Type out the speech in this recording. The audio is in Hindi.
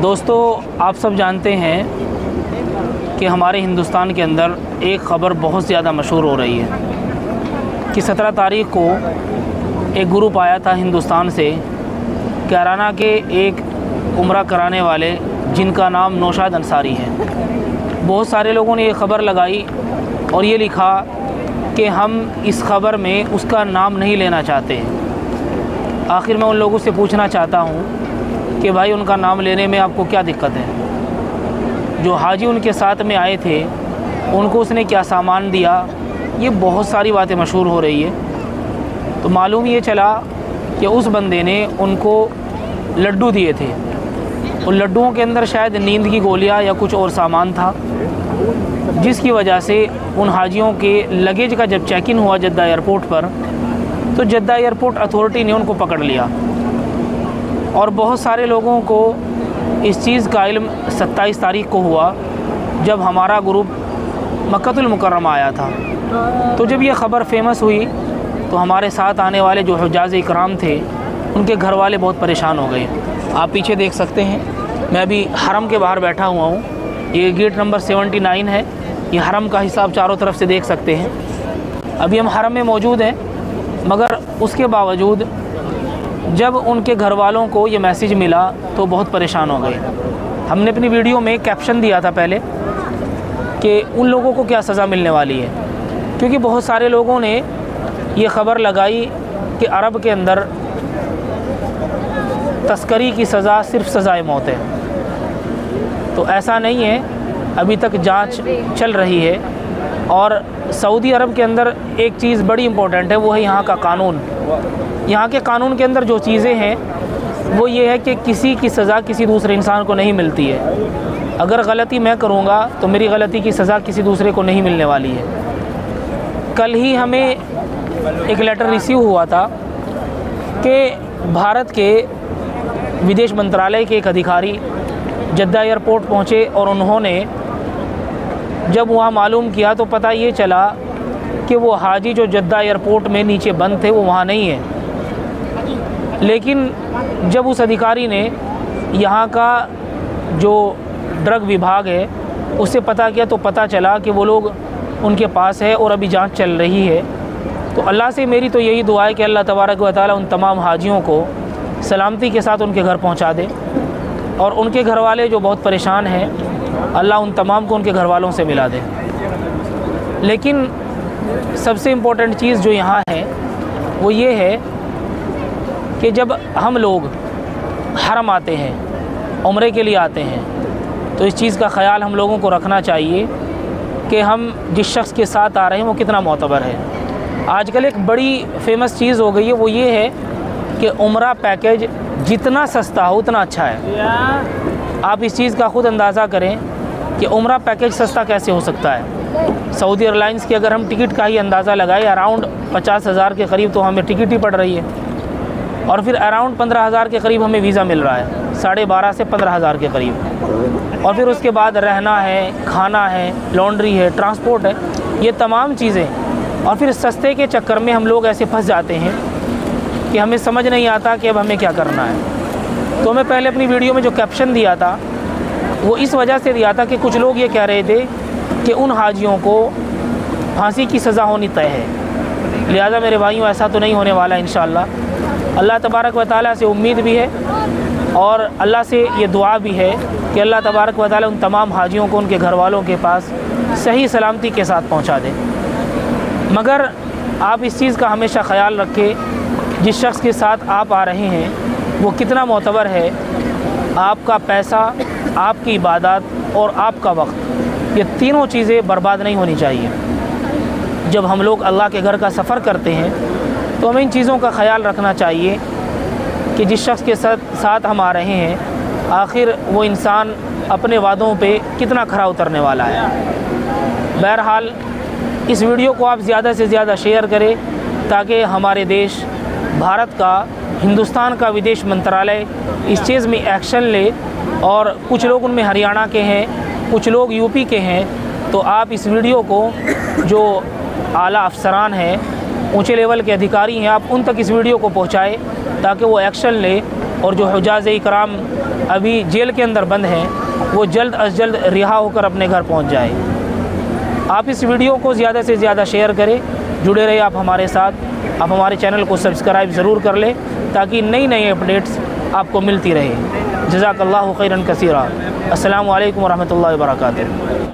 दोस्तों, आप सब जानते हैं कि हमारे हिंदुस्तान के अंदर एक ख़बर बहुत ज़्यादा मशहूर हो रही है कि सत्रह तारीख को एक ग्रुप आया था हिंदुस्तान से कैराना के एक उम्र कराने वाले, जिनका नाम नौशाद अंसारी है। बहुत सारे लोगों ने ये ख़बर लगाई और ये लिखा कि हम इस ख़बर में उसका नाम नहीं लेना चाहते आखिर मैं उन लोगों से पूछना चाहता हूँ कि भाई उनका नाम लेने में आपको क्या दिक्कत है? जो हाजी उनके साथ में आए थे, उनको उसने क्या सामान दिया? ये बहुत सारी बातें मशहूर हो रही है। तो मालूम ये चला कि उस बंदे ने उनको लड्डू दिए थे। उन लड्डुओं के अंदर शायद नींद की गोलियाँ या कुछ और सामान था, जिसकी वजह से उन हाजियों के लगेज का जब चेक इन हुआ जद्दा एयरपोर्ट पर तो जद्दा एयरपोर्ट अथॉरिटी ने उनको पकड़ लिया। और बहुत सारे लोगों को इस चीज़ का इल्म 27 तारीख को हुआ, जब हमारा ग्रुप मक्तुलमकरम आया था। तो जब ये ख़बर फ़ेमस हुई तो हमारे साथ आने वाले जो हजाज इकराम थे, उनके घर वाले बहुत परेशान हो गए। आप पीछे देख सकते हैं, मैं अभी हरम के बाहर बैठा हुआ हूँ। ये गेट नंबर 79 है, ये हरम का हिसाब चारों तरफ़ से देख सकते हैं। अभी हम हरम में मौजूद हैं, मगर उसके बावजूद जब उनके घर वालों को ये मैसेज मिला तो बहुत परेशान हो गए। हमने अपनी वीडियो में कैप्शन दिया था पहले, कि उन लोगों को क्या सज़ा मिलने वाली है। क्योंकि बहुत सारे लोगों ने ये ख़बर लगाई कि अरब के अंदर तस्करी की सज़ा सिर्फ़ सज़ाए मौत है। तो ऐसा नहीं है, अभी तक जाँच चल रही है। और सऊदी अरब के अंदर एक चीज़ बड़ी इम्पोर्टेंट है, वो है यहाँ का कानून। यहाँ के कानून के अंदर जो चीज़ें हैं, वो ये है कि किसी की सज़ा किसी दूसरे इंसान को नहीं मिलती है। अगर गलती मैं करूँगा तो मेरी गलती की सज़ा किसी दूसरे को नहीं मिलने वाली है। कल ही हमें एक लेटर रिसीव हुआ था कि भारत के विदेश मंत्रालय के एक अधिकारी जद्दा एयरपोर्ट पहुँचे और उन्होंने जब वहाँ मालूम किया तो पता ये चला कि वो हाजी जो जद्दा एयरपोर्ट में नीचे बंद थे, वो वहाँ नहीं है। लेकिन जब उस अधिकारी ने यहाँ का जो ड्रग विभाग है उससे पता किया तो पता चला कि वो लोग उनके पास है और अभी जाँच चल रही है। तो अल्लाह से मेरी तो यही दुआ है कि अल्लाह तबारक व ताली उन तमाम हाजियों को सलामती के साथ उनके घर पहुँचा दे। और उनके घर वाले जो बहुत परेशान हैं, अल्लाह उन तमाम को उनके घर वालों से मिला दे। लेकिन सबसे इम्पोर्टेंट चीज़ जो यहाँ है वो ये है कि जब हम लोग हरम आते हैं उम्र के लिए आते हैं तो इस चीज़ का ख्याल हम लोगों को रखना चाहिए कि हम जिस शख्स के साथ आ रहे हैं वो कितना मोतबर है। आजकल एक बड़ी फ़ेमस चीज़ हो गई है वो ये है कि उम्र पैकेज जितना सस्ता हो उतना अच्छा है। आप इस चीज़ का ख़ुद अंदाज़ा करें कि उम्र पैकेज सस्ता कैसे हो सकता है? सऊदी एयरलाइंस की अगर हम टिकट का ही अंदाज़ा लगाए, अराउंड पचास हज़ार के करीब तो हमें टिकट ही पड़ रही है। और फिर अराउंड पंद्रह हज़ार के करीब हमें वीज़ा मिल रहा है, साढ़े बारह से पंद्रह हज़ार के करीब। और फिर उसके बाद रहना है, खाना है, लॉन्ड्री है, ट्रांसपोर्ट है, ये तमाम चीज़ें। और फिर सस्ते के चक्कर में हम लोग ऐसे फंस जाते हैं कि हमें समझ नहीं आता कि अब हमें क्या करना है। तो मैं पहले अपनी वीडियो में जो कैप्शन दिया था वो इस वजह से दिया था कि कुछ लोग ये कह रहे थे कि उन हाजियों को फांसी की सज़ा होनी तय है। लिहाजा मेरे भाइयों, ऐसा तो नहीं होने वाला इन अल्लाह तबारक व ताली से उम्मीद भी है और अल्लाह से ये दुआ भी है कि अल्लाह तबारक व ताली उन तमाम हाजियों को उनके घर वालों के पास सही सलामती के साथ पहुँचा दे। मगर आप इस चीज़ का हमेशा ख्याल रखें, जिस शख्स के साथ आप आ रहे हैं, वो कितना मोतबर है, आपका पैसा आपकी इबादत और आपका वक्त। ये तीनों चीज़ें बर्बाद नहीं होनी चाहिए। जब हम लोग अल्लाह के घर का सफ़र करते हैं तो हमें इन चीज़ों का ख्याल रखना चाहिए कि जिस शख्स के साथ साथ हम आ रहे हैं, आखिर वो इंसान अपने वादों पे कितना खरा उतरने वाला है। बहरहाल, इस वीडियो को आप ज़्यादा से ज़्यादा शेयर करें ताकि हमारे देश, भारत का, हिंदुस्तान का विदेश मंत्रालय इस चीज़ में एक्शन ले और कुछ लोग उनमें हरियाणा के हैं, कुछ लोग यूपी के हैं तो आप इस वीडियो को जो आला अफसरान हैं, ऊँचे लेवल के अधिकारी हैं, आप उन तक इस वीडियो को पहुंचाएँ ताकि वो एक्शन ले और जो हजाज कराम अभी जेल के अंदर बंद हैं, वो जल्द अज जल्द रिहा होकर अपने घर पहुँच जाए। आप इस वीडियो को ज़्यादा से ज़्यादा शेयर करें, जुड़े रहे आप हमारे साथ। आप हमारे चैनल को सब्सक्राइब ज़रूर कर लें ताकि नई नई अपडेट्स आपको मिलती रहे। जजाकल्ला खैरन कसीरा। अल्लाम वरहमल वर्का